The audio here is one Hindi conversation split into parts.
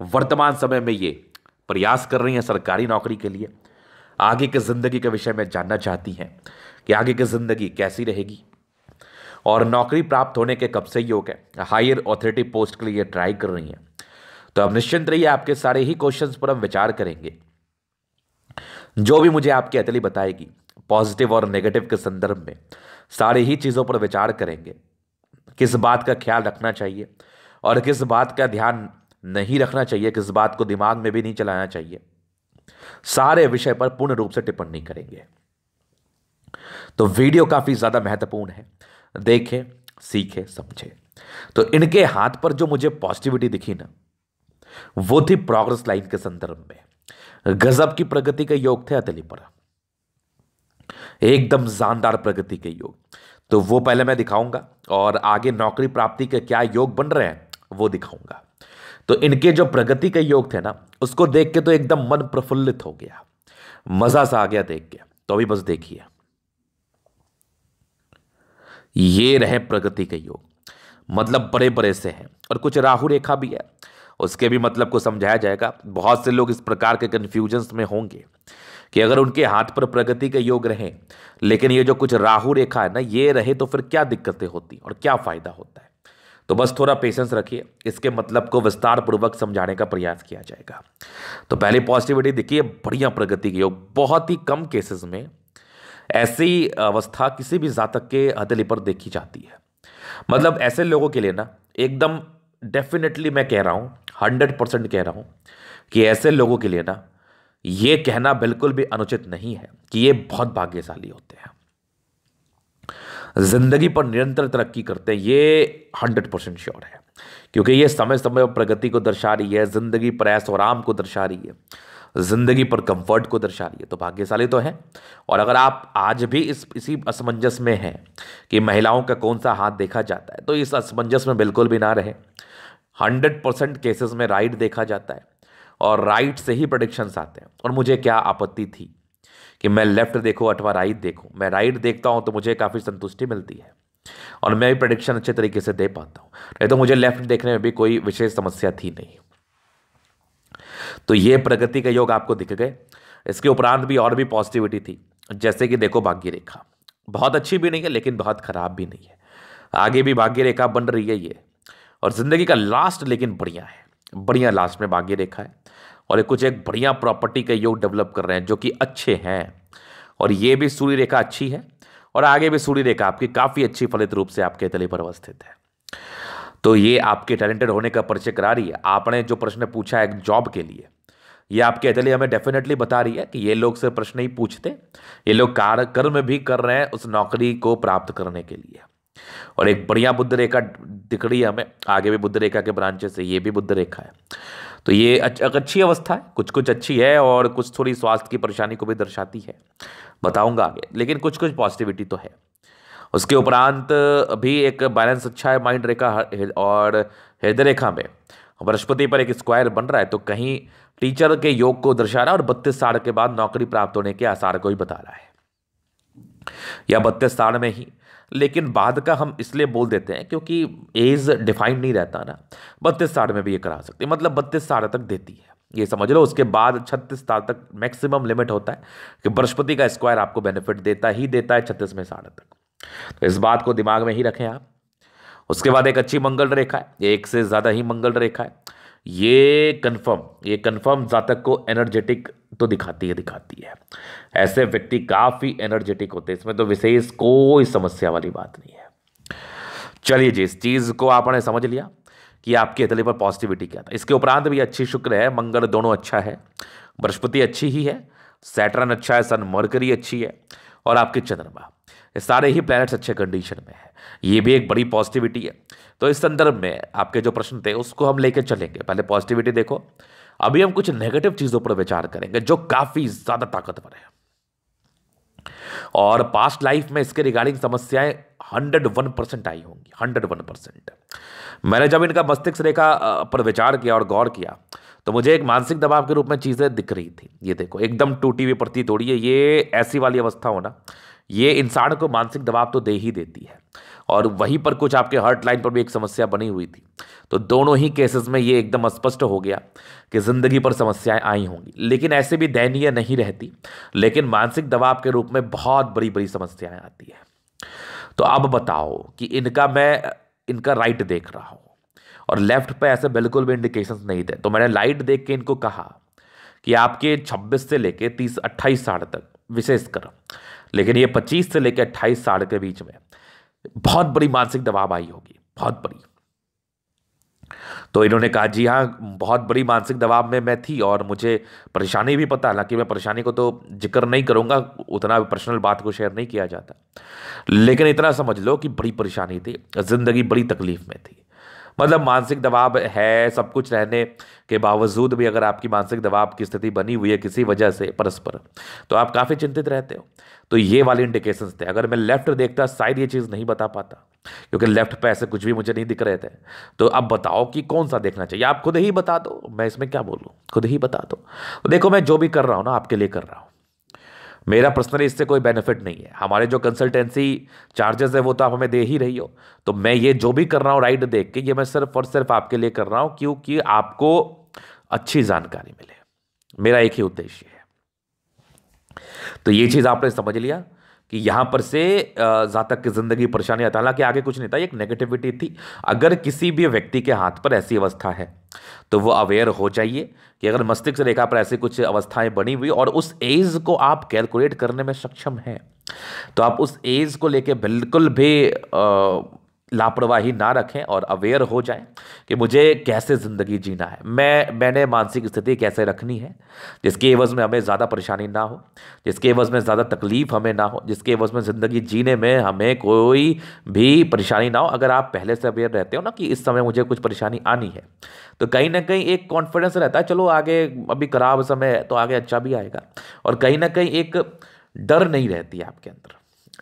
वर्तमान समय में ये प्रयास कर रही हैं सरकारी नौकरी के लिए। आगे की ज़िंदगी के विषय में जानना चाहती हैं कि आगे की ज़िंदगी कैसी रहेगी। और नौकरी प्राप्त होने के कब से योग है? हायर ऑथोरिटी पोस्ट के लिए ट्राई कर रही हैं। तो अब निश्चिंत रहिए, आपके सारे ही क्वेश्चंस पर हम विचार करेंगे। जो भी मुझे आपकी अतली बताएगी, पॉजिटिव और नेगेटिव के संदर्भ में, सारी ही चीज़ों पर विचार करेंगे। किस बात का ख्याल रखना चाहिए और किस बात का ध्यान नहीं रखना चाहिए, किस बात को दिमाग में भी नहीं चलाना चाहिए। सारे विषय पर पूर्ण रूप से टिप्पणी करेंगे। तो वीडियो काफ़ी ज़्यादा महत्वपूर्ण है। देखें, सीखे, समझे। तो इनके हाथ पर जो मुझे पॉजिटिविटी दिखी ना, वो थी प्रोग्रेस लाइन के संदर्भ में। गजब की प्रगति के योग थे अतली पर। एकदम जानदार प्रगति के योग। तो वो पहले मैं दिखाऊँगा और आगे नौकरी प्राप्ति के क्या योग बन रहे हैं, वो दिखाऊँगा। तो इनके जो प्रगति के योग थे ना, उसको देख के तो एकदम मन प्रफुल्लित हो गया। मज़ा सा आ गया देख के। तो अभी बस देखिए। ये रहे प्रगति के योग। मतलब बड़े बड़े से हैं। और कुछ राहु रेखा भी है। उसके भी मतलब को समझाया जाएगा। बहुत से लोग इस प्रकार के कन्फ्यूज़न में होंगे कि अगर उनके हाथ पर प्रगति के योग रहे, लेकिन ये जो कुछ राहु रेखा है ना, ये रहे तो फिर क्या दिक्कतें होती और क्या फ़ायदा होता है? तो बस थोड़ा पेशेंस रखिए। इसके मतलब को विस्तार पूर्वक समझाने का प्रयास किया जाएगा। तो पहले पॉजिटिविटी देखिए, बढ़िया प्रगति की योग बहुत ही कम केसेस में ऐसी अवस्था किसी भी जातक के हथेली पर देखी जाती है। मतलब ऐसे लोगों के लिए ना, एकदम डेफिनेटली मैं कह रहा हूँ हंड्रेड परसेंट कह रहा हूँ कि ऐसे लोगों के लिए ना, ये कहना बिल्कुल भी अनुचित नहीं है कि ये बहुत भाग्यशाली होते हैं। ज़िंदगी पर निरंतर तरक्की करते हैं, ये हंड्रेड परसेंट श्योर है। क्योंकि ये समय समय पर प्रगति को दर्शा रही है, ज़िंदगी पर ऐश और को दर्शा रही है, ज़िंदगी पर कंफर्ट को दर्शा रही है तो भाग्यशाली तो है। और अगर आप आज भी इस, इसी असमंजस में हैं कि महिलाओं का कौन सा हाथ देखा जाता है तो इस असमंजस में बिल्कुल भी ना रहे। हंड्रेड परसेंट केसेस में राइट देखा जाता है और राइट से ही प्रडिक्शंस आते हैं। और मुझे क्या आपत्ति थी? कि मैं लेफ़्ट देखूँ, अथवा राइट देखूँ। मैं राइट देखता हूँ तो मुझे काफ़ी संतुष्टि मिलती है। और मैं भी प्रडिक्शन अच्छे तरीके से दे पाता हूँ। नहीं तो मुझे लेफ़्ट देखने में भी कोई विशेष समस्या थी नहीं। तो ये प्रगति का योग आपको दिख गए। इसके उपरांत भी और भी पॉजिटिविटी थी। जैसे कि देखो भाग्य रेखा बहुत अच्छी भी नहीं है, लेकिन बहुत खराब भी नहीं है। आगे भी भाग्य रेखा बन रही है ये। और ज़िंदगी का लास्ट लेकिन बढ़िया है। बढ़िया लास्ट में भाग्य रेखा है। और कुछ एक बढ़िया प्रॉपर्टी का योग डेवलप कर रहे हैं जो कि अच्छे हैं। और ये भी सूर्य रेखा अच्छी है और आगे भी सूर्य रेखा आपकी काफ़ी अच्छी फलित रूप से आपके तले पर अवस्थित है। तो ये आपके टैलेंटेड होने का परिचय करा रही है। आपने जो प्रश्न पूछा है जॉब के लिए, ये आपके अतली हमें डेफिनेटली बता रही है कि ये लोग से प्रश्न ही पूछते, ये लोग कार्य कर्म भी कर रहे हैं उस नौकरी को प्राप्त करने के लिए। और एक बढ़िया बुद्ध रेखा दिख रही है हमें, आगे भी बुद्ध रेखा के ब्रांचेस से, ये भी बुद्ध रेखा है। तो ये अच्छी अवस्था है। कुछ कुछ अच्छी है और कुछ थोड़ी स्वास्थ्य की परेशानी को भी दर्शाती है। बताऊँगा आगे, लेकिन कुछ कुछ पॉजिटिविटी तो है। उसके उपरांत भी एक बैलेंस अच्छा है माइंड रेखा और हृदय रेखा में। बृहस्पति पर एक स्क्वायर बन रहा है तो कहीं टीचर के योग को दर्शा रहा है और बत्तीस साल के बाद नौकरी प्राप्त होने के आसार को ही बता रहा है। या बत्तीस साल में ही लेकिन बाद का हम इसलिए बोल देते हैं क्योंकि एज डिफाइंड नहीं रहता ना। बत्तीस साल में भी ये करा सकते मतलब बत्तीस साल तक देती है। ये समझ लो, उसके बाद छत्तीस साल तक मैक्सिमम लिमिट होता है कि बृहस्पति का स्क्वायर आपको बेनिफिट देता ही देता है छत्तीसवें साल तक। तो इस बात को दिमाग में ही रखें आप। उसके बाद एक अच्छी मंगल रेखा है एक से ज़्यादा ही मंगल रेखा है। ये कंफर्म ये कंफर्म जातक को एनर्जेटिक तो दिखाती है दिखाती है। ऐसे व्यक्ति काफ़ी एनर्जेटिक होते हैं, इसमें तो विशेष कोई समस्या वाली बात नहीं है। चलिए जी, इस चीज़ को आपने समझ लिया कि आपके अतले पर पॉजिटिविटी क्या था। इसके उपरांत भी अच्छी शुक्र है, मंगल दोनों अच्छा है। बृहस्पति अच्छी ही है, सैटरन अच्छा है, सन मरकरी अच्छी है, और आपके चंद्रमा। सारे ही प्लैनेट्स अच्छे कंडीशन में है। ये भी एक बड़ी पॉजिटिविटी है। तो इस संदर्भ में आपके जो प्रश्न थे, उसको हम लेकर चलेंगे। पहले पॉजिटिविटी देखो। अभी हम कुछ नेगेटिव चीज़ों पर विचार करेंगे, जो काफ़ी ज़्यादा ताकतवर है। और पास्ट लाइफ में इसके रिगार्डिंग समस्याएँ हंड्रेड वन परसेंट आई होंगी हंड्रेड वन परसेंट मैंने जब इनका मस्तिष्क रेखा पर विचार किया और गौर किया तो मुझे एक मानसिक दबाव के रूप में चीज़ें दिख रही थी। ये देखो, एकदम टूटी हुई प्रतीत हो रही है। ये ऐसी वाली अवस्था होना ये इंसान को मानसिक दबाव तो दे ही देती है। और वहीं पर कुछ आपके हर्ट लाइन पर भी एक समस्या बनी हुई थी। तो दोनों ही केसेस में ये एकदम स्पष्ट हो गया कि ज़िंदगी पर समस्याएँ आई होंगी। लेकिन ऐसे भी दयनीय नहीं रहती, लेकिन मानसिक दबाव के रूप में बहुत बड़ी बड़ी समस्याएँ आती है। तो अब बताओ कि इनका मैं, इनका राइट देख रहा हूँ। और लेफ़्ट पे ऐसे बिल्कुल भी इंडिकेशन नहीं थे। तो मैंने लाइट देख के इनको कहा कि आपके 26 से लेके 30 28 साढ़ तक विशेषकर लेकिन ये 25 से लेकर 28 साल के बीच में बहुत बड़ी मानसिक दबाव आई होगी, बहुत बड़ी। तो इन्होंने कहा, जी हाँ बहुत बड़ी मानसिक दबाव में मैं थी और मुझे परेशानी भी पता, हालाँकि मैं परेशानी को तो ज़िक्र नहीं करूँगा, उतना पर्सनल बात को शेयर नहीं किया जाता। लेकिन इतना समझ लो कि बड़ी परेशानी थी, ज़िंदगी बड़ी तकलीफ़ में थी। मतलब मानसिक दबाव है, सब कुछ रहने के बावजूद भी अगर आपकी मानसिक दबाव की स्थिति बनी हुई है किसी वजह से परस्पर तो आप काफ़ी चिंतित रहते हो। तो ये वाले इंडिकेशंस थे। अगर मैं लेफ़्ट देखता, शायद ये चीज़ नहीं बता पाता, क्योंकि लेफ़्ट पे ऐसे कुछ भी मुझे नहीं दिख रहे थे। तो अब बताओ कि कौन सा देखना चाहिए। आप खुद ही बता दो, मैं इसमें क्या बोलूँ? खुद ही बता दो। तो देखो, मैं जो भी कर रहा हूँ ना, आपके लिए कर रहा हूँ। मेरा पर्सनली इससे कोई बेनिफिट नहीं है। हमारे जो कंसल्टेंसी चार्जेस है वो तो आप हमें दे ही रही हो। तो मैं ये जो भी कर रहा हूँ राइट देख के ये मैं सिर्फ़ और सिर्फ़ आपके लिए कर रहा हूँ क्योंकि आपको अच्छी जानकारी मिले। मेरा एक ही उद्देश्य है। तो ये चीज़ आपने समझ लिया कि यहाँ पर से ज़्यादा तक की ज़िंदगी परेशानी आता हालाँकि आगे कुछ नहीं था, एक नेगेटिविटी थी। अगर किसी भी व्यक्ति के हाथ पर ऐसी अवस्था है तो वो अवेयर हो जाइए कि अगर मस्तिष्क रेखा पर ऐसी कुछ अवस्थाएँ बनी हुई और उस एज को आप कैलकुलेट करने में सक्षम हैं तो आप उस एज को लेके बिल्कुल भी लापरवाही ना रखें और अवेयर हो जाएँ कि मुझे कैसे ज़िंदगी जीना है। मैं, मैंने मानसिक स्थिति कैसे रखनी है, जिसके एवज़ में हमें ज़्यादा परेशानी ना हो, जिसके एवज़ में ज़्यादा तकलीफ़ हमें ना हो, जिसके एवज़ में ज़िंदगी जीने में हमें कोई भी परेशानी ना हो। अगर आप पहले से अवेयर रहते हो ना कि इस समय मुझे कुछ परेशानी आनी है तो कहीं ना कहीं एक कॉन्फिडेंस रहता है, चलो आगे, अभी खराब समय है तो आगे अच्छा भी आएगा। और कहीं ना कहीं एक डर नहीं रहती है आपके अंदर।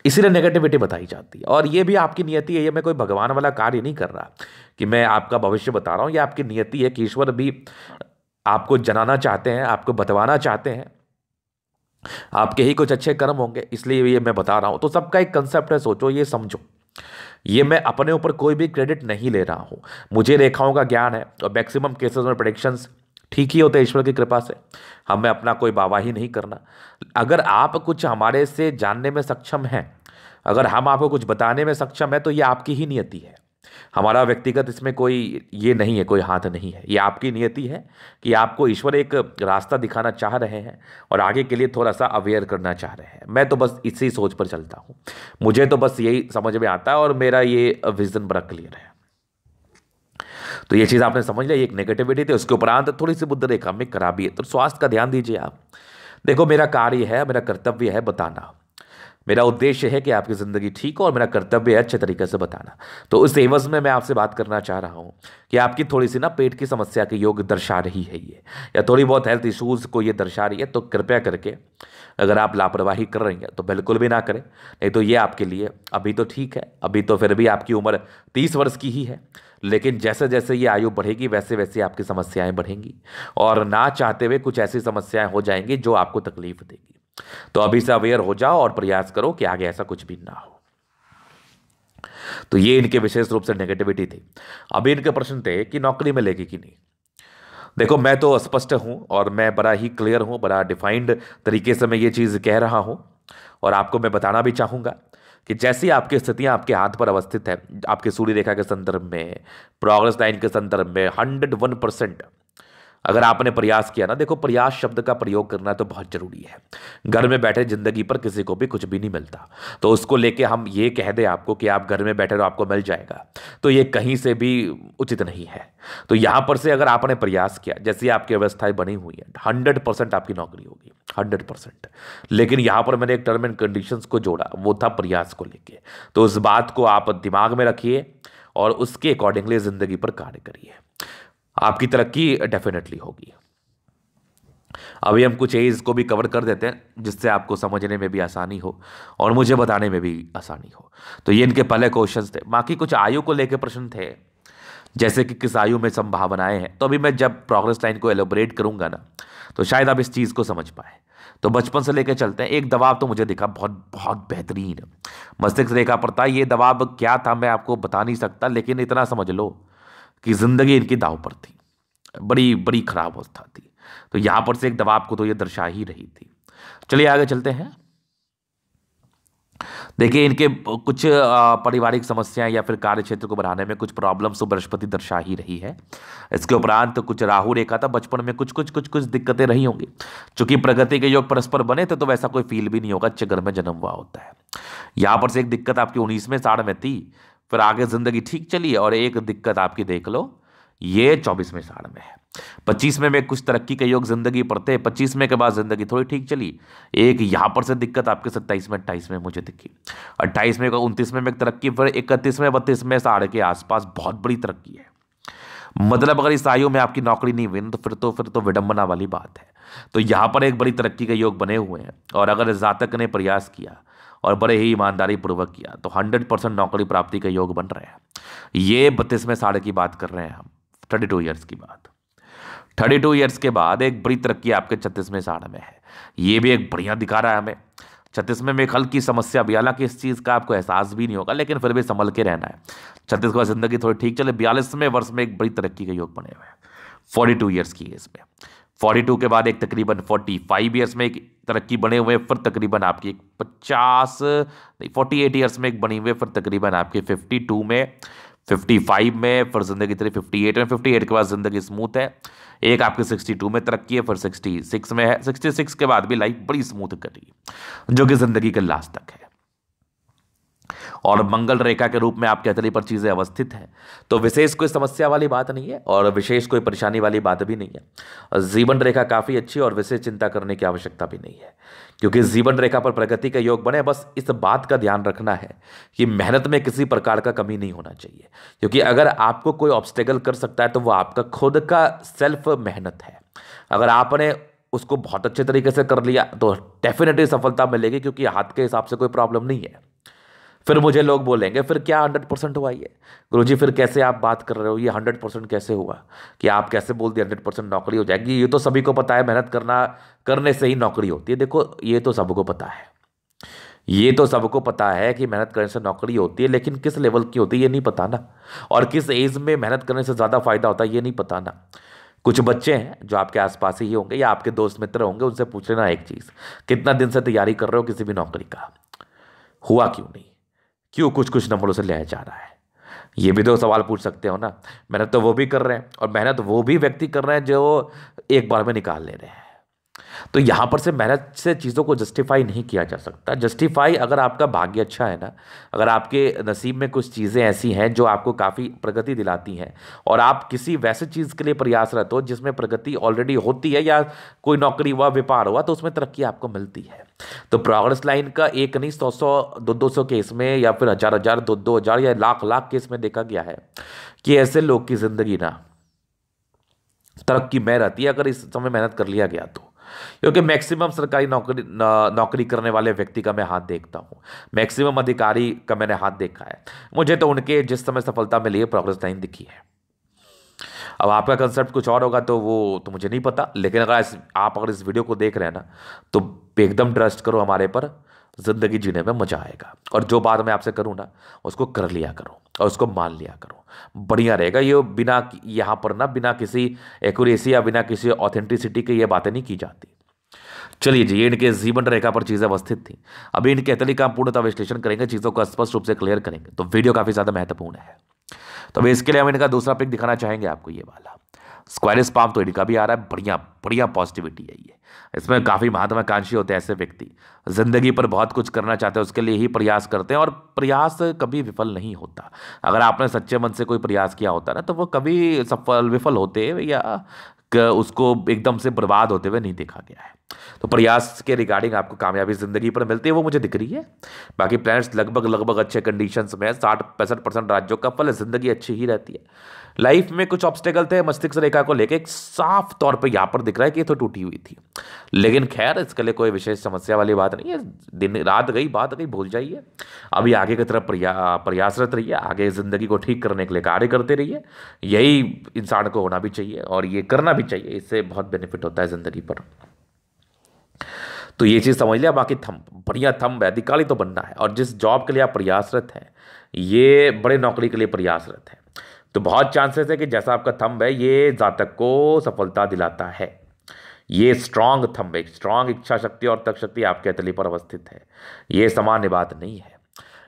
इसीलिए नेगेटिविटी बताई जाती है। और ये भी आपकी नियति है, ये मैं कोई भगवान वाला कार्य नहीं कर रहा कि मैं आपका भविष्य बता रहा हूँ। ये आपकी नियति है कि ईश्वर भी आपको जनाना चाहते हैं, आपको बतवाना चाहते हैं। आपके ही कुछ अच्छे कर्म होंगे, इसलिए ये मैं बता रहा हूँ। तो सबका एक कंसेप्ट है, सोचो, ये समझो। ये मैं अपने ऊपर कोई भी क्रेडिट नहीं ले रहा हूँ। मुझे रेखाओं का ज्ञान है और मैक्सिमम केसेस में प्रडिक्शंस ठीक ही होते ईश्वर की कृपा से। हमें अपना कोई बाबा ही नहीं करना। अगर आप कुछ हमारे से जानने में सक्षम हैं, अगर हम आपको कुछ बताने में सक्षम है तो ये आपकी ही नियति है। हमारा व्यक्तिगत इसमें कोई ये नहीं है, कोई हाथ नहीं है। ये आपकी नियति है कि आपको ईश्वर एक रास्ता दिखाना चाह रहे हैं और आगे के लिए थोड़ा सा अवेयर करना चाह रहे हैं। मैं तो बस इसी सोच पर चलता हूँ। मुझे तो बस यही समझ में आता है और मेरा ये विज़न बड़ा क्लियर है। तो ये चीज़ आपने समझ लिया एक नेगेटिविटी थी, उसके उपरांत थोड़ी सी बुद्ध रेखा में खराबी है। तो स्वास्थ्य का ध्यान दीजिए आप। देखो, मेरा कार्य है, मेरा कर्तव्य है बताना। मेरा उद्देश्य है कि आपकी ज़िंदगी ठीक हो और मेरा कर्तव्य है अच्छे तरीके से बताना। तो उस एवज में मैं आपसे बात करना चाह रहा हूँ कि आपकी थोड़ी सी ना पेट की समस्या के योग दर्शा रही है ये, या थोड़ी बहुत हेल्थ इशूज़ को ये दर्शा रही है तो कृपया करके अगर आप लापरवाही कर रही हैं तो बिल्कुल भी ना करें। नहीं तो ये आपके लिए अभी तो ठीक है, अभी तो फिर भी आपकी उम्र तीस वर्ष की ही है। लेकिन जैसे जैसे ये आयु बढ़ेगी वैसे वैसे आपकी समस्याएँ बढ़ेंगी और ना चाहते हुए कुछ ऐसी समस्याएँ हो जाएँगी जो आपको तकलीफ़ देगी। तो अभी से अवेयर हो जाओ और प्रयास करो कि आगे ऐसा कुछ भी ना हो। तो ये इनके विशेष रूप से नेगेटिविटी थी। अभी इनके प्रश्न थे कि नौकरी में लेगी कि नहीं? देखो, मैं तो स्पष्ट हूँ और मैं बड़ा ही क्लियर हूँ, बड़ा डिफाइंड तरीके से मैं ये चीज़ कह रहा हूँ और आपको मैं बताना भी चाहूँगा। कि जैसी आपकी स्थितियाँ आपके हाथ पर अवस्थित है, आपके सूर्य रेखा के संदर्भ में प्रोग्रेस लाइन के संदर्भ में हंड्रेड वन परसेंट अगर आपने प्रयास किया ना, देखो प्रयास शब्द का प्रयोग करना तो बहुत ज़रूरी है। घर में बैठे ज़िंदगी पर किसी को भी कुछ भी नहीं मिलता। तो उसको लेके हम ये कह दें आपको कि आप घर में बैठे तो आपको मिल जाएगा। तो ये कहीं से भी उचित नहीं है। तो यहाँ पर से अगर आपने प्रयास किया, जैसी आपकी व्यवस्थाएँ बनी हुई है, हंड्रेड परसेंट आपकी नौकरी होगी, हंड्रेड परसेंट। लेकिन यहाँ पर मैंने एक टर्म एंड कंडीशंस को जोड़ा, वो था प्रयास को लेके। तो उस बात को आप दिमाग में रखिए और उसके अकॉर्डिंगली ज़िंदगी पर कार्य करिए। आपकी तरक्की डेफिनेटली होगी। अभी हम कुछ एज को भी कवर कर देते हैं, जिससे आपको समझने में भी आसानी हो और मुझे बताने में भी आसानी हो। तो ये इनके पहले क्वेश्चन थे। बाकी कुछ आयु को लेकर प्रश्न थे, जैसे कि किस आयु में संभावनाएँ हैं। तो अभी मैं जब प्रोग्रेस लाइन को एलोबरेट करूँगा ना तो शायद आप इस चीज़ को समझ पाए। तो बचपन से लेकर चलते हैं। एक दबाव तो मुझे दिखा, बहुत बहुत बेहतरीन। मस्तिष्क रेखा पड़ता ये दबाव क्या था मैं आपको बता नहीं सकता, लेकिन इतना समझ लो। कि ज़िंदगी इनकी दाव पर थी। बड़ी बड़ी खराब अवस्था थी। तो यहाँ पर से एक दबाव को तो ये दर्शा ही रही थी। चलिए आगे चलते हैं। देखिए, इनके कुछ पारिवारिक समस्याएँ या फिर कार्य क्षेत्र को बढ़ाने में कुछ प्रॉब्लम्स तो बृहस्पति दर्शा ही रही है। इसके उपरांत तो कुछ राहु रेखा था। बचपन में कुछ कुछ कुछ कुछ दिक्कतें रही होंगी। चूँकि प्रगति के योग परस्पर बने थे तो वैसा कोई फील भी नहीं होगा। अच्छे घर में जन्म हुआ होता है। यहाँ पर से एक दिक्कत आपकी उन्नीसवें साढ़ में थी। फिर आगे ज़िंदगी ठीक चली और एक दिक्कत आपकी देख लो, ये चौबीसवें साल में है। पच्चीसवें में कुछ तरक्की के योग ज़िंदगी पड़ते, पच्चीसवें के बाद ज़िंदगी थोड़ी ठीक चली। एक यहाँ पर से दिक्कत आपके सत्ताईस में अट्ठाईस में मुझे दिखी। अट्ठाईस में उनतीस में तरक्की, फिर इकतीस में बत्तीस में साढ़े के आसपास बहुत बड़ी तरक्की है। मतलब अगर इस आयु में आपकी नौकरी नहीं हुई तो फिर तो फिर तो विडंबना वाली बात है। तो यहाँ पर एक बड़ी तरक्की के योग बने हुए हैं और अगर जातक ने प्रयास किया और बड़े ही ईमानदारी पूर्वक किया। तो हंड्रेड परसेंट नौकरी प्राप्ति के योग बन रहे हैं। ये बत्तीसवें साढ़े की बात कर रहे हैं हम। थर्टी टू ईयर्स की बात। थर्टी टू ईयर्स के बाद एक बड़ी तरक्की आपके छत्तीसवें साढ़ में है। ये भी एक बढ़िया दिखा रहा है हमें। छत्तीसवें में एक हल्की समस्या भी, हालाँकि इस चीज़ का आपको एहसास भी नहीं होगा, लेकिन फिर भी संभल के रहना है। छत्तीस के बाद ज़िंदगी थोड़ी ठीक चले, बयालीसवें वर्ष में एक बड़ी तरक्की के योग बने हुए हैं। फोर्टी टू ईयर्स की एज में। फोर्टी टू के बाद एक तकरीबन फोर्टी फाइव ईयर्स में एक तरक्की बने हुए फिर तकरीबन आपकी एक पचास, नहीं फोर्टी एट ईयर्स में एक बनी हुई फिर तकरीबन आपकी फिफ्टी टू में फिफ्टी फाइव में, फिर ज़िंदगी तेरी फिफ्टी एट में फिफ्टी एट के बाद ज़िंदगी स्मूथ है, एक आपकी सिक्सटी टू में तरक्की है, फिर सिक्सटी सिक्स में है सिक्सटी सिक्स के बाद भी लाइफ बड़ी स्मूथ कर, जो कि ज़िंदगी के लास्ट तक है। और मंगल रेखा के रूप में आपके अतली पर चीज़ें अवस्थित हैं। तो विशेष कोई समस्या वाली बात नहीं है और विशेष कोई परेशानी वाली बात भी नहीं है। जीवन रेखा काफ़ी अच्छी और विशेष चिंता करने की आवश्यकता भी नहीं है। क्योंकि जीवन रेखा पर प्रगति का योग बने, बस इस बात का ध्यान रखना है कि मेहनत में किसी प्रकार का कमी नहीं होना चाहिए। क्योंकि अगर आपको कोई ऑब्स्टेकल कर सकता है तो वो आपका खुद का सेल्फ मेहनत है। अगर आपने उसको बहुत अच्छे तरीके से कर लिया तो डेफिनेटली सफलता मिलेगी, क्योंकि हाथ के हिसाब से कोई प्रॉब्लम नहीं है। फिर मुझे लोग बोलेंगे, फिर क्या हंड्रेड परसेंट हुआ ये? गुरु जी फिर कैसे आप बात कर रहे हो? ये हंड्रेड परसेंट कैसे हुआ? कि आप कैसे बोल दिए हंड्रेड परसेंट नौकरी हो जाएगी? ये तो सभी को पता है, मेहनत करना, करने से ही नौकरी होती है। देखो, ये तो सबको पता है। ये तो सबको पता है कि मेहनत करने से नौकरी होती है, लेकिन किस लेवल की होती है, ये नहीं पता ना। और किस एज में मेहनत करने से ज़्यादा फ़ायदा होता है, ये नहीं पता ना। कुछ बच्चे हैं जो आपके आसपास ही होंगे या आपके दोस्त मित्र होंगे, उनसे पूछ लेना एक चीज़, कितना दिन से तैयारी कर रहे हो किसी भी नौकरी का? हुआ क्यों नहीं? क्यों कुछ कुछ नंबरों से लिया जा रहा है? ये भी तो सवाल पूछ सकते हो ना। मेहनत तो वो भी कर रहे हैं और मेहनत वो भी व्यक्ति कर रहे हैं जो एक बार में निकाल ले रहे हैं। तो यहाँ पर से मेहनत से चीज़ों को जस्टिफाई नहीं किया जा सकता। जस्टिफाई अगर आपका भाग्य अच्छा है ना, अगर आपके नसीब में कुछ चीज़ें ऐसी हैं जो आपको काफ़ी प्रगति दिलाती हैं और आप किसी वैसे चीज़ के लिए प्रयासरत हो जिसमें प्रगति ऑलरेडी होती है या कोई नौकरी हुआ, व्यापार हुआ तो उसमें तरक्की आपको मिलती है। तो प्रोग्रेस लाइन का एक नहीं, सौ सौ, दो दो सौ केस में या फिर हज़ार हज़ार, दो दो हज़ार या लाख लाख केस में देखा गया है कि ऐसे लोग की ज़िंदगी ना तरक्की में रहती है। अगर इस समय मेहनत कर लिया गया तो क्योंकि मैक्सिमम सरकारी नौकरी नौकरी करने वाले व्यक्ति का मैं हाथ देखता हूँ। मैक्सिमम अधिकारी का मैंने हाथ देखा है। मुझे तो उनके जिस समय सफलता मिली है प्रोग्रेस लाइन दिखी है। अब आपका कंसेप्ट कुछ और होगा तो वो तो मुझे नहीं पता, लेकिन अगर आप अगर इस वीडियो को देख रहे हैं ना तो एकदम ट्रस्ट करो हमारे पर। ज़िंदगी जीने में मज़ा आएगा। और जो बात मैं आपसे करूँ ना, उसको कर लिया करो और उसको मान लिया करो। बढ़िया रहेगा ये बिना यहाँ पर ना, बिना किसी एक्यूरेसी या बिना किसी ऑथेंटिसिटी के ये बातें नहीं की जाती। चलिए जी इनके जीवन रेखा पर चीज़ें अवस्थित थी। अभी इनके अतली का पूर्णतः विश्लेषण करेंगे, चीज़ों को स्पष्ट रूप से क्लियर करेंगे। तो वीडियो काफ़ी ज़्यादा महत्वपूर्ण है। तो अभी इसके लिए हम इनका दूसरा पिक दिखाना चाहेंगे आपको ये वाला। स्क्वायरस पाम तो इनका भी आ रहा है, बढ़िया बढ़िया पॉजिटिविटी है ये। इसमें काफ़ी महत्वाकांक्षी होते हैं ऐसे व्यक्ति। ज़िंदगी पर बहुत कुछ करना चाहते हैं, उसके लिए ही प्रयास करते हैं और प्रयास कभी विफल नहीं होता। अगर आपने सच्चे मन से कोई प्रयास किया होता ना तो वो कभी सफल, विफल होते या उसको एकदम से बर्बाद होते हुए नहीं देखा गया है। तो प्रयास के रिगार्डिंग आपको कामयाबी ज़िंदगी पर मिलती है, वो मुझे दिख रही है। बाकी प्लैनेट्स लगभग लगभग अच्छे कंडीशंस में साठ, पैंसठ परसेंट राज्यों का फल ज़िंदगी अच्छी ही रहती है। लाइफ में कुछ ऑब्स्टेकल थे, मस्तिष्क रेखा को लेकर साफ़ तौर पर यहाँ पर दिख रहा है कि ये तो टूटी हुई थी। लेकिन खैर, इसके लिए कोई विशेष समस्या वाली बात नहीं है। दिन, रात गई, बात गई, भूल जाइए। अभी आगे की तरफ़ प्रया, प्रयासरत रहिए, आगे ज़िंदगी को ठीक करने के लिए कार्य करते रहिए। यही इंसान को होना भी चाहिए और ये करना भी चाहिए, इससे बहुत बेनिफिट होता है ज़िंदगी पर। तो ये चीज़ समझ लिया, बाकी थम बढ़िया थम है अधिकारी तो बनना है। और जिस जॉब के लिए आप प्रयासरत हैं, ये बड़े नौकरी के लिए प्रयासरत है। तो बहुत चांसेस है कि जैसा आपका थंब है, ये जातक को सफलता दिलाता है। ये स्ट्रांग थंब है स्ट्रांग इच्छा शक्ति और तक शक्ति आपके अतली पर अवस्थित है। ये सामान्य बात नहीं है।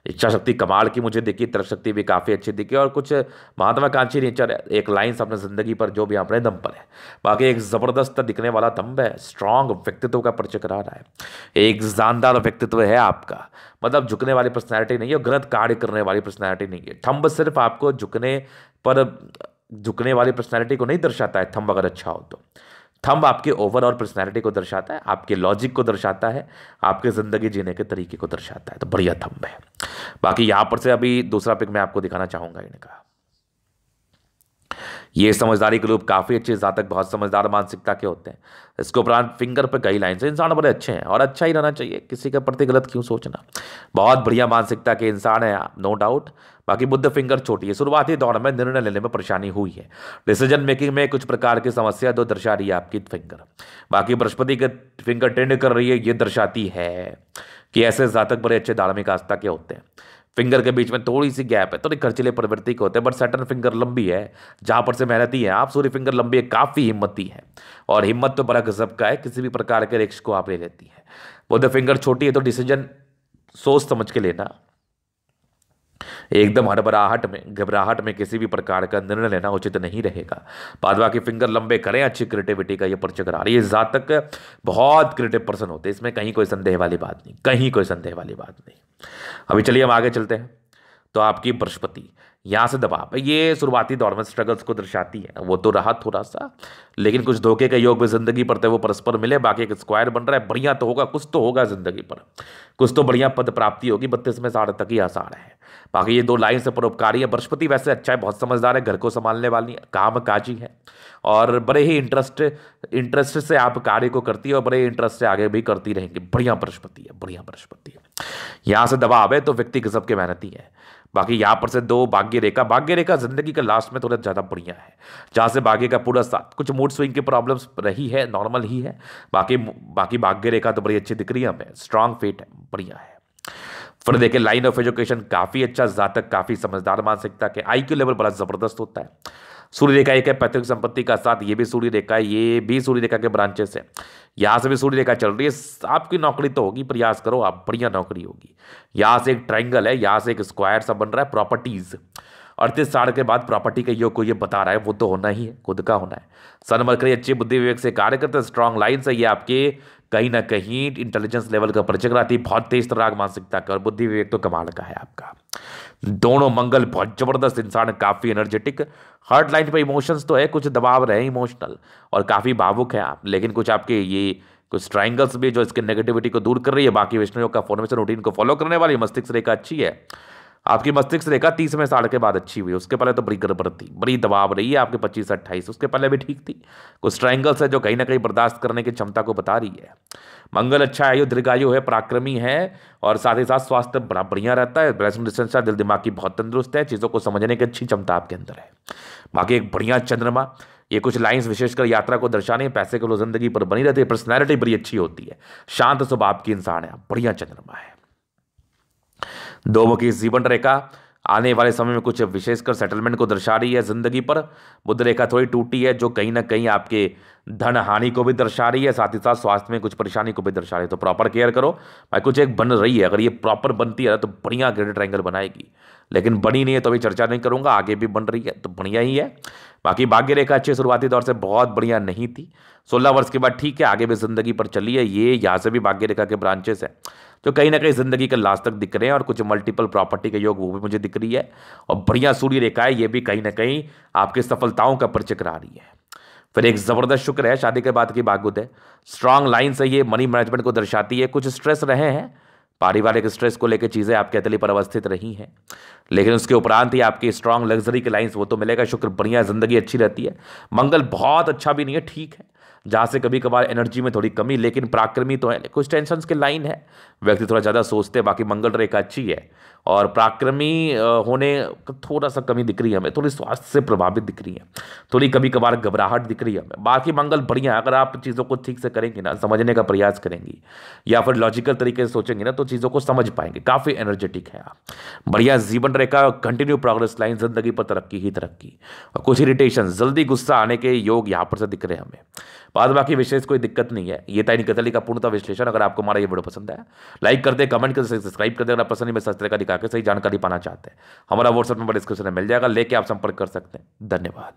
इच्छा शक्ति कमाल की मुझे दिखी, तरफ़ शक्ति भी काफ़ी अच्छी दिखी और कुछ महत्वाकांक्षी नेचर एक लाइन्स अपने ज़िंदगी पर जो भी अपने दम पर है। बाकी एक ज़बरदस्त दिखने वाला दम्ब है स्ट्रांग व्यक्तित्व का परिचय करा रहा है। एक जानदार व्यक्तित्व है आपका। मतलब झुकने वाली पर्सनैलिटी नहीं है गलत कार्य करने वाली पर्सनैलिटी नहीं है। थंब सिर्फ़ आपको झुकने पर, झुकने वाली पर्सनैलिटी को नहीं दर्शाता है, थंब अगर अच्छा हो तो। थंब आपके ओवरऑल पर्सनैलिटी को दर्शाता है, आपके लॉजिक को दर्शाता है, आपके ज़िंदगी जीने के तरीके को दर्शाता है। तो बढ़िया थंब है। बाकी यहाँ पर से अभी दूसरा पिक मैं आपको दिखाना चाहूँगा इनका। ये समझदारी के लोग काफ़ी अच्छे जातक बहुत समझदार मानसिकता के होते हैं। इसके उपरांत फिंगर पर कई लाइन से इंसान बड़े अच्छे हैं और अच्छा ही रहना चाहिए, किसी के प्रति गलत क्यों सोचना। बहुत बढ़िया मानसिकता के इंसान है नो डाउट बाकी बुद्ध फिंगर छोटी है, शुरुआती दौर में निर्णय लेने में परेशानी हुई है। डिसीज़न मेकिंग में कुछ प्रकार की समस्या दो दर्शा रही है आपकी फिंगर बाकी बृहस्पति के फिंगर टेंड कर रही है, ये दर्शाती है कि ऐसे जातक बड़े अच्छे धार्मिक आस्था के होते हैं। फिंगर के बीच में थोड़ी सी गैप है थोड़ी खर्चीले प्रवृत्ति के होते हैं बट सेटन फिंगर लंबी है, जहाँ पर से मेहनती है, आप सूर्य फिंगर लंबी है, काफ़ी हिम्मती है, और हिम्मत तो बड़ा गजब का है, किसी भी प्रकार के रिक्श को आप ले लेती है। वो द फिंगर छोटी है तो डिसीज़न सोच समझ के लेना। एकदम हड़बड़ाहट में, घबराहट में किसी भी प्रकार का निर्णय लेना उचित नहीं रहेगा। पादवा के फिंगर लंबे करें, अच्छी क्रिएटिविटी का ये परिचय करा रही है। जातक बहुत क्रिएटिव पर्सन होते हैं, इसमें कहीं कोई संदेह वाली बात नहीं, कहीं कोई संदेह वाली बात नहीं। अभी चलिए हम आगे चलते हैं। तो आपकी बृहस्पति, यहाँ से दबाव ये शुरुआती दौर में स्ट्रगल्स को दर्शाती है। वो तो रहा थोड़ा सा लेकिन कुछ धोखे के योग भी ज़िंदगी पर थे वो परस्पर मिले, बाकी एक स्क्वायर बन रहा है, बढ़िया तो होगा, कुछ तो होगा ज़िंदगी पर। कुछ तो बढ़िया पद प्राप्ति होगी, बत्तीस में साढ़े तक ही आसार है। बाकी ये दो लाइन से परोपकारी है। बृहस्पति वैसे अच्छा है, बहुत समझदार है, घर को संभालने वाली है, काम काजी है। और बड़े ही इंटरेस्ट इंटरेस्ट से आप कार्य को करती है और बड़े इंटरेस्ट से आगे भी करती रहेंगी। बढ़िया बृहस्पति है, बढ़िया बृहस्पति है। यहाँ से दबाव है तो व्यक्ति गजब के मेहनती है। बाकी यहाँ पर से दो भाग्य रेखा भाग्य रेखा ज़िंदगी के लास्ट में थोड़ा ज़्यादा बढ़िया है। जहाँ से भाग्य का पूरा साथ, कुछ मूड स्विंग की प्रॉब्लम्स रही है नॉर्मल ही है। बाकी बाकी भाग्य रेखा तो बड़ी अच्छी दिख रही है हमें स्ट्रांग फेट है, बढ़िया है। फिर देखे लाइन ऑफ़ एजुकेशन काफ़ी अच्छा जातक, काफ़ी समझदार मान मानसिकता के आई क्यू लेवल बड़ा ज़बरदस्त होता है। सूर्य रेखा एक है, पैतृक संपत्ति का साथ, ये भी सूर्य रेखा है, ये भी सूर्य रेखा के ब्रांचेस है। यहाँ से भी सूर्य रेखा चल रही है, आपकी नौकरी तो होगी, प्रयास करो, आप बढ़िया नौकरी होगी। यहाँ से एक ट्राइंगल है, यहाँ से एक स्क्वायर सा बन रहा है प्रॉपर्टीज़ अड़तीस साल के बाद प्रॉपर्टी के योग को ये बता रहा है, वो तो होना ही है, खुद का होना है। सन अच्छी बुद्धि, विवेक से कार्य करते हैं स्ट्रॉन्ग लाइन से ये आपके कहीं ना कहीं इंटेलिजेंस लेवल का परिचय कराती है, बहुत तेज तराग मानसिकता का और बुद्धि विवेक तो कमाल का है आपका। दोनों मंगल, बहुत ज़बरदस्त इंसान काफ़ी एनर्जेटिक हार्ट लाइन पर इमोशंस तो है, कुछ दबाव रहे इमोशनल और काफ़ी भावुक है आप, लेकिन कुछ आपके ये कुछ ट्राइंगल्स भी जो इसके नेगेटिविटी को दूर कर रही है, बाकी विष्णु का फॉर्मेशन रूटीन को फॉलो करने वाली मस्तिष्क रेखा अच्छी है। आपकी मस्तिष्क रेखा तीसवें साल के बाद अच्छी हुई, उसके पहले तो बड़ी गड़बड़ थी, बड़ी दबाव रही है आपके पच्चीस अट्ठाईस, उसके पहले भी ठीक थी। कुछ ट्राइंगल्स है जो कहीं ना कहीं बर्दाश्त करने की क्षमता को बता रही है। मंगल अच्छा आयु दीर्घायु है, पराक्रमी है और साथ ही साथ स्वास्थ्य बड़ा बढ़िया रहता है। ब्रेस्ट दिल दिमाग की बहुत तंदुरुस्त है, चीज़ों को समझने की अच्छी क्षमता आपके अंदर है। बाकी एक बढ़िया चंद्रमा, ये कुछ लाइंस विशेषकर यात्रा को दर्शाने, पैसे को ज़िंदगी पर बनी रहती है पर्सनैलिटी बड़ी अच्छी होती है, शांत स्वभाव की इंसान है, बढ़िया चंद्रमा है। दो मुखी जीवन रेखा आने वाले समय में कुछ विशेषकर सेटलमेंट को दर्शा रही है ज़िंदगी पर। बुद्ध रेखा थोड़ी टूटी है, जो कहीं ना कहीं आपके धन हानि को भी दर्शा रही है, साथ ही साथ स्वास्थ्य में कुछ परेशानी को भी दर्शा रही है। तो प्रॉपर केयर करो। भाई, कुछ एक बन रही है। अगर ये प्रॉपर बनती है तो बढ़िया ग्रेड ट्रैंगल बनाएगी। लेकिन बनी नहीं है तो अभी चर्चा नहीं करूँगा, आगे भी बन रही है तो बढ़िया ही है। बाकी भाग्य रेखा अच्छी शुरुआती दौर से बहुत बढ़िया नहीं थी। सोलह वर्ष के बाद ठीक है, आगे भी ज़िंदगी पर चली है, ये यहाँ से भी भाग्य रेखा के ब्रांचेस है, जो कहीं ना कहीं ज़िंदगी के लास्ट तक दिख रहे हैं और कुछ मल्टीपल प्रॉपर्टी के योग, वो भी मुझे दिख रही है। और बढ़िया सूर्य रेखा है, ये भी कहीं ना कहीं आपकी सफलताओं का परिचय करा रही है। फिर एक ज़बरदस्त शुक्र है, शादी के बाद की बागुद है। स्ट्रांग लाइन से ये मनी मैनेजमेंट को दर्शाती है, कुछ स्ट्रेस रहे हैं पारिवारिक स्ट्रेस को लेकर चीज़ें आपके अतली पर अवस्थित रही हैं। लेकिन उसके उपरांत ही आपकी स्ट्रांग लग्जरी के लाइन्स वो तो मिलेगा, शुक्र, बढ़िया ज़िंदगी अच्छी रहती है। मंगल बहुत अच्छा भी नहीं है, ठीक है। जहाँ से कभी कभार एनर्जी में थोड़ी कमी, लेकिन पराक्रमी तो है, कुछ टेंशन के लाइन है। व्यक्ति थोड़ा ज़्यादा सोचते हैं, बाकी मंगल रेखा अच्छी है। और पराक्रमी होने का थोड़ा सा कमी दिख रही है हमें, थोड़ी स्वास्थ्य से प्रभावित दिख रही है। थोड़ी कभी कभार घबराहट दिख रही है हमें। बाकी मंगल बढ़िया है, अगर आप चीज़ों को ठीक से करेंगे ना, समझने का प्रयास करेंगी, या फिर लॉजिकल तरीके से सोचेंगे ना तो चीज़ों को समझ पाएँगे। काफ़ी एनर्जेटिक है आप। बढ़िया जीवन रेखा कंटिन्यू प्रोग्रेस लाइन, ज़िंदगी पर तरक्की ही तरक्की। और कुछ इरिटेशन जल्दी गुस्सा आने के योग यहाँ पर से दिख रहे हैं हमें। बाद बाकी विशेष कोई दिक्कत नहीं है। ये कतली का पूर्णता विश्लेषण, अगर आपको हमारा ये वीडियो पसंद है लाइक कर दे कमेंट कर सब्सक्राइब कर दे, अगर पसंद में सस्ते का दिखा के सही जानकारी पाना चाहते हैं। हमारा व्हाट्सएप नंबर डिस्क्रिप्शन में मिल जाएगा, लेके आप संपर्क कर सकते हैं। धन्यवाद।